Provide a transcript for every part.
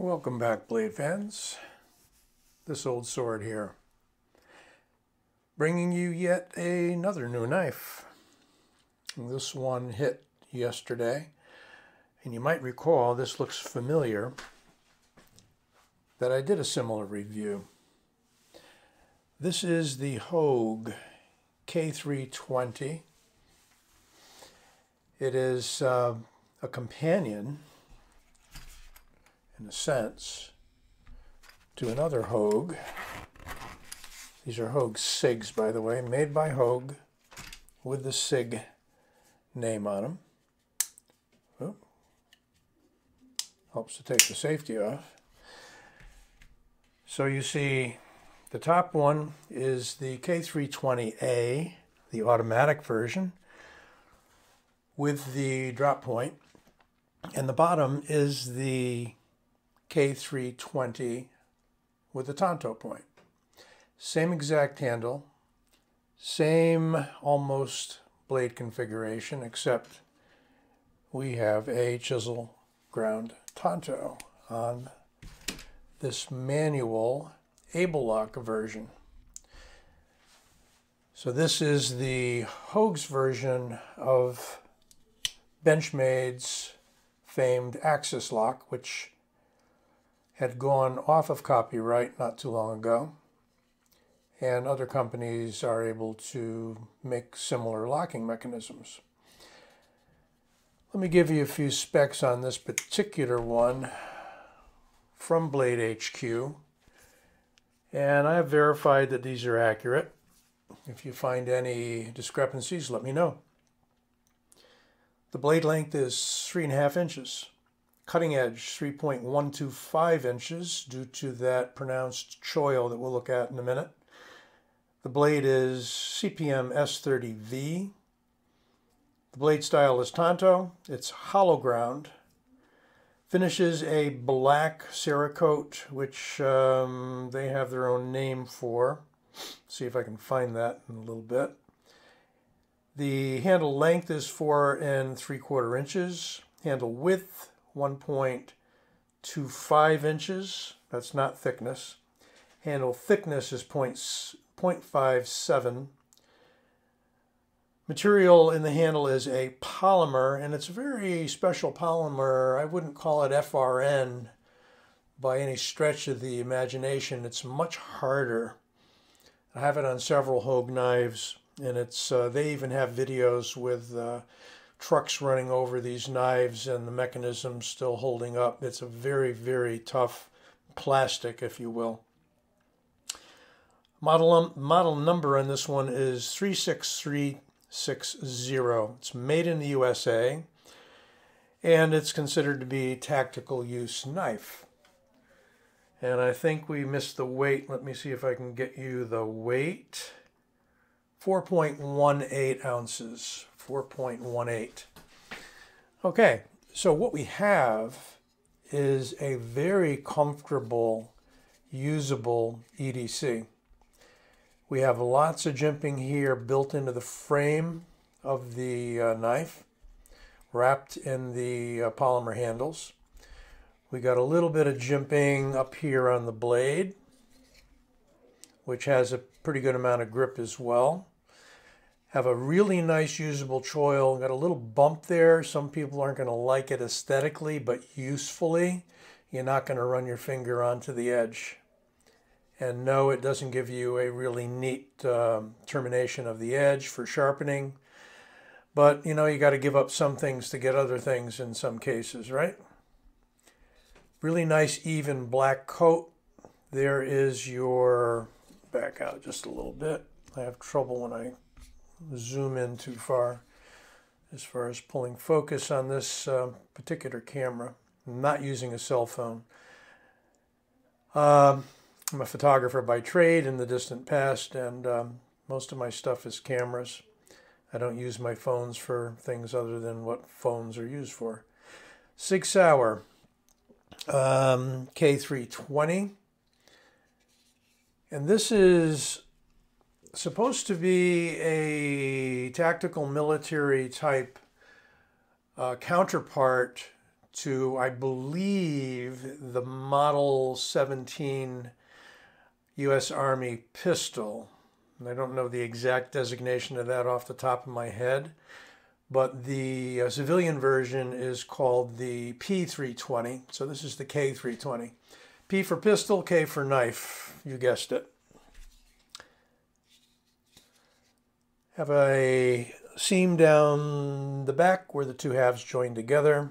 Welcome back, blade fans. This old sword here. Bringing you yet another new knife. This one hit yesterday, and you might recall this looks familiar, that I did a similar review. This is the Hogue K320. It is uh, a companion in a sense, to another Hogue. These are Hogue SIGs, by the way, made by Hogue with the SIG name on them. Helps to take the safety off. So you see the top one is the K320A, the automatic version, with the drop point. And the bottom is the K320 with a Tanto point. Same exact handle, same almost blade configuration, except we have a chisel ground Tanto on this manual AbleLock version. So this is the Hogue's version of Benchmade's famed Axis lock, which had gone off of copyright not too long ago, and other companies are able to make similar locking mechanisms. Let me give you a few specs on this particular one from Blade HQ, and I have verified that these are accurate. If you find any discrepancies, let me know. The blade length is three and a half inches. Cutting edge, 3.125 inches due to that pronounced choil that we'll look at in a minute. The blade is CPM S30V. The blade style is Tanto. It's hollow ground. Finishes a black Cerakote, which um, they have their own name for. See if I can find that in a little bit. The handle length is four and three quarter inches. Handle width 1.25 inches. That's not thickness. Handle thickness is 0.57. Material in the handle is a polymer, and it's a very special polymer. I wouldn't call it FRN by any stretch of the imagination. It's much harder. I have it on several Hogue knives, and it's uh, they even have videos with uh, trucks running over these knives and the mechanism still holding up. It's a very, very tough plastic, if you will. Model, model number on this one is 36360. It's made in the USA and it's considered to be tactical use knife. And I think we missed the weight. Let me see if I can get you the weight. 4.18 ounces. 4.18. Okay, so what we have is a very comfortable, usable EDC. We have lots of jimping here built into the frame of the uh, knife, wrapped in the uh, polymer handles. We got a little bit of jimping up here on the blade, which has a pretty good amount of grip as well have a really nice usable choil. Got a little bump there. Some people aren't going to like it aesthetically, but usefully, you're not going to run your finger onto the edge. And no, it doesn't give you a really neat um, termination of the edge for sharpening. But, you know, you got to give up some things to get other things in some cases, right? Really nice even black coat. There is your, back out just a little bit. I have trouble when I zoom in too far as far as pulling focus on this uh, particular camera. I'm not using a cell phone. Um, I'm a photographer by trade in the distant past, and um, most of my stuff is cameras. I don't use my phones for things other than what phones are used for. Sig Sauer um, K320. And this is supposed to be a tactical military type uh, counterpart to, I believe, the Model 17 U.S. Army pistol. I don't know the exact designation of that off the top of my head, but the uh, civilian version is called the P320. So this is the K320. P for pistol, K for knife. You guessed it. Have a seam down the back where the two halves join together.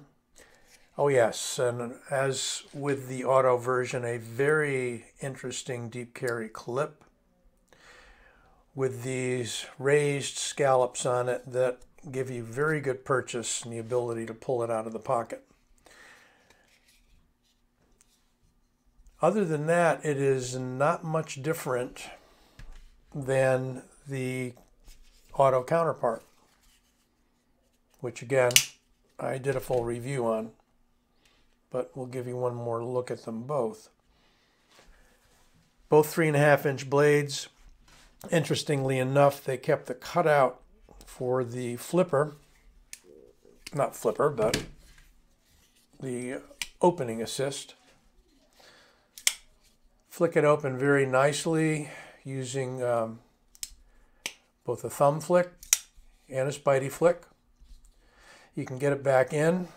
Oh yes, and as with the auto version, a very interesting deep carry clip with these raised scallops on it that give you very good purchase and the ability to pull it out of the pocket. Other than that, it is not much different than the auto counterpart, which again, I did a full review on, but we'll give you one more look at them both. Both three and a half inch blades. Interestingly enough, they kept the cutout for the flipper, not flipper, but the opening assist. Flick it open very nicely using um, both a thumb flick and a spidey flick. You can get it back in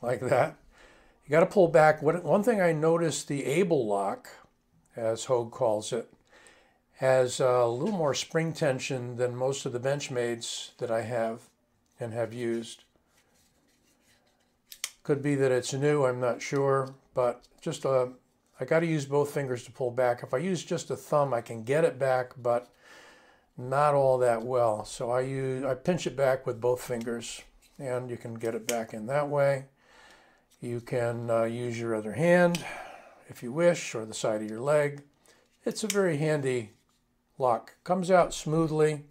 like that. You got to pull back. One thing I noticed the Able lock, as Hogue calls it, has a little more spring tension than most of the Benchmades that I have and have used. Could be that it's new, I'm not sure, but just a, I got to use both fingers to pull back. If I use just a thumb, I can get it back, but not all that well. So I use I pinch it back with both fingers, and you can get it back in that way. You can uh, use your other hand if you wish, or the side of your leg. It's a very handy lock. Comes out smoothly.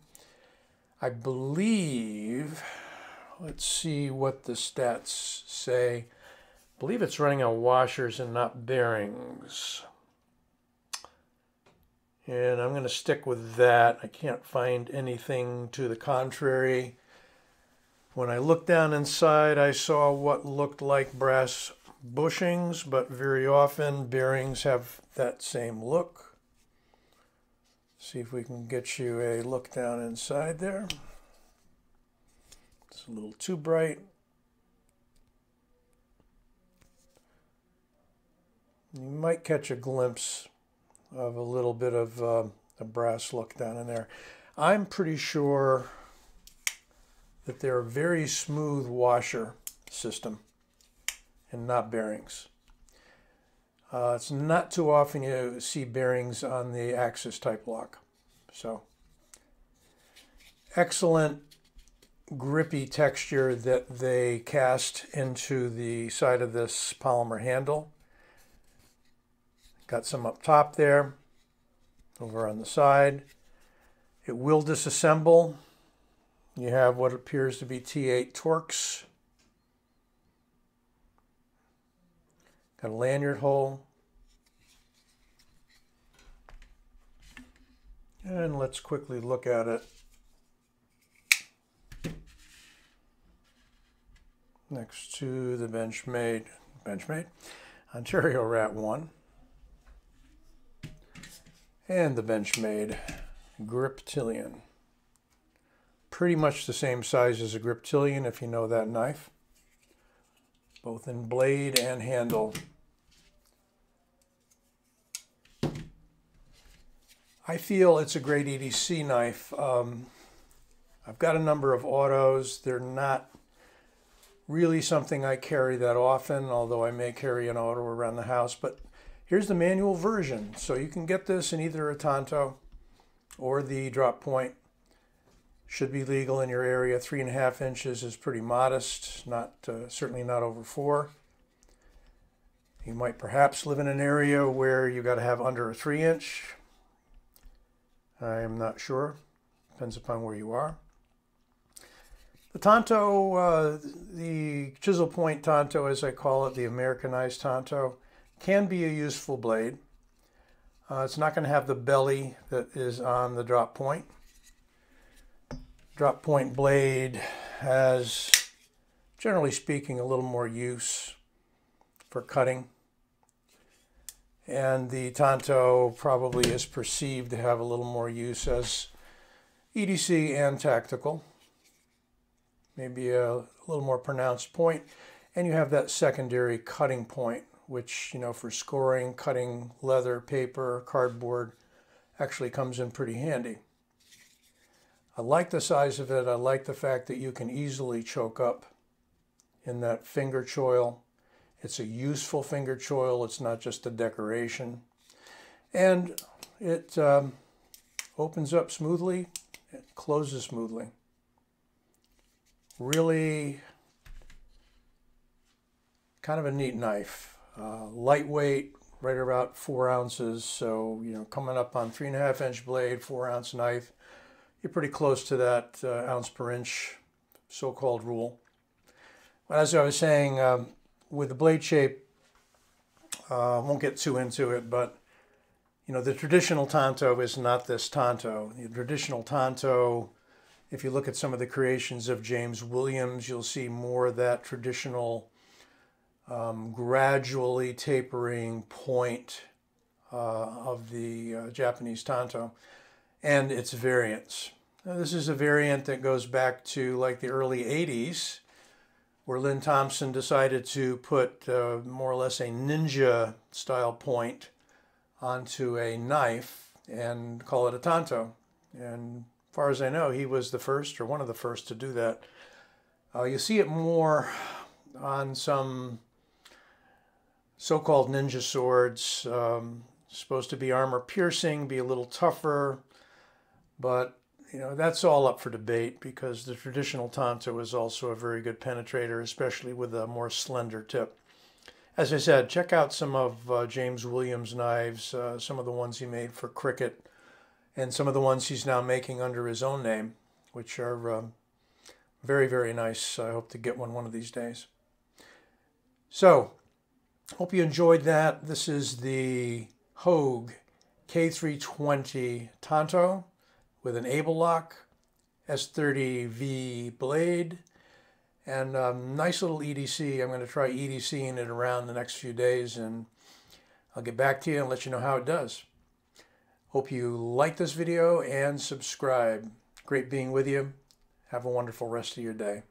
I believe, let's see what the stats say. Believe it's running on washers and not bearings. And I'm going to stick with that. I can't find anything to the contrary. When I looked down inside, I saw what looked like brass bushings, but very often bearings have that same look. See if we can get you a look down inside there. It's a little too bright. You might catch a glimpse of a little bit of uh, a brass look down in there. I'm pretty sure that they're a very smooth washer system and not bearings. Uh, it's not too often you see bearings on the Axis type lock. So excellent grippy texture that they cast into the side of this polymer handle. Got some up top there, over on the side. It will disassemble. You have what appears to be T8 Torx Got a lanyard hole. And let's quickly look at it. Next to the Benchmade, Benchmade, Ontario Rat 1. And the Benchmade Griptilian. Pretty much the same size as a Griptilian if you know that knife both in blade and handle. I feel it's a great EDC knife. Um, I've got a number of autos. They're not really something I carry that often, although I may carry an auto around the house. But here's the manual version. So you can get this in either a Tanto or the drop point should be legal in your area. Three and a half inches is pretty modest, not uh, certainly not over four. You might perhaps live in an area where you got to have under a three inch. I am not sure. Depends upon where you are. The Tanto, uh, the chisel point Tanto, as I call it, the Americanized Tanto, can be a useful blade. Uh, it's not going to have the belly that is on the drop point drop point blade has generally speaking, a little more use for cutting. And the Tanto probably is perceived to have a little more use as EDC and tactical. Maybe a little more pronounced point. And you have that secondary cutting point, which, you know, for scoring, cutting leather, paper, cardboard, actually comes in pretty handy. I like the size of it. I like the fact that you can easily choke up in that finger choil. It's a useful finger choil. It's not just a decoration. And it um, opens up smoothly. It closes smoothly. Really kind of a neat knife. Uh, lightweight, right about four ounces. So, you know, coming up on three and a half inch blade, four ounce knife, you're pretty close to that uh, ounce per inch so-called rule. But As I was saying, um, with the blade shape, uh, won't get too into it, but you know, the traditional Tanto is not this Tanto. The traditional Tanto, if you look at some of the creations of James Williams, you'll see more of that traditional um, gradually tapering point uh, of the uh, Japanese Tanto and its variants. Now, this is a variant that goes back to like the early 80s where Lynn Thompson decided to put uh, more or less a ninja style point onto a knife and call it a tanto. And as far as I know, he was the first or one of the first to do that. Uh, you see it more on some so-called ninja swords, um, supposed to be armor piercing, be a little tougher, but you know, that's all up for debate because the traditional Tanto is also a very good penetrator, especially with a more slender tip. As I said, check out some of uh, James Williams' knives, uh, some of the ones he made for cricket, and some of the ones he's now making under his own name, which are um, very, very nice. I hope to get one one of these days. So, hope you enjoyed that. This is the Hogue K320 Tanto with an Able lock, S30V blade, and a um, nice little EDC. I'm going to try EDCing it around the next few days, and I'll get back to you and let you know how it does. Hope you like this video and subscribe. Great being with you. Have a wonderful rest of your day.